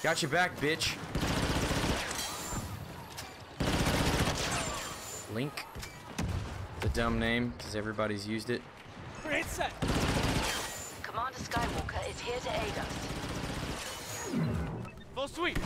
Got your back, bitch. Link. The dumb name, because everybody's used it. Grenade set. Commander Skywalker is here to aid us. Full sweep.